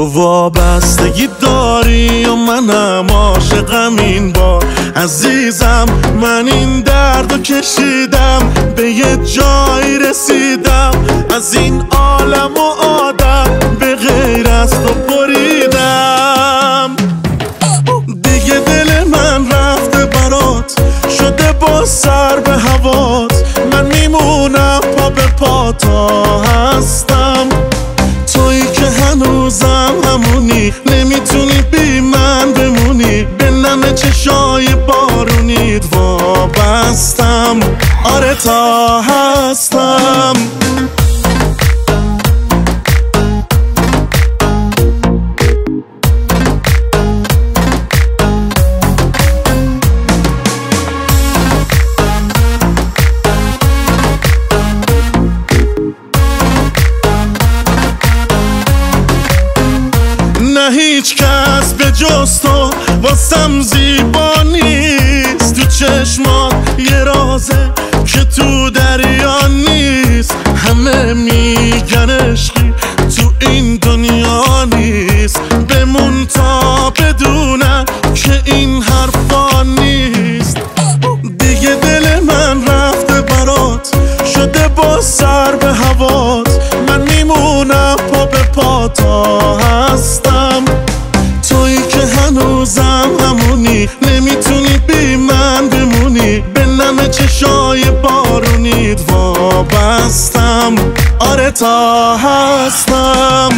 وابستگی داری و منم عاشقم این بار عزیزم. من این درد و کشیدم به یه جایی رسیدم. از این عالم و آدم به غیر از تو بریدم. دیگه دل من رفته برات شده با سر به هوات. من میمونم پا به پاتا هستم. تویی که هنوزم همونی نمی‌تونی بی من بمونی. به نم چشای بارونیت وابستم. آره تا هستم. نه هیچ کس به جز تو واسم زیبا نیست. تو چشمات یه رازه که تو دریا نیست. همه میگن همونی نمی‌تونی بی من بمونی. به نم چشای بارونیت وابستم. آره تا هستم.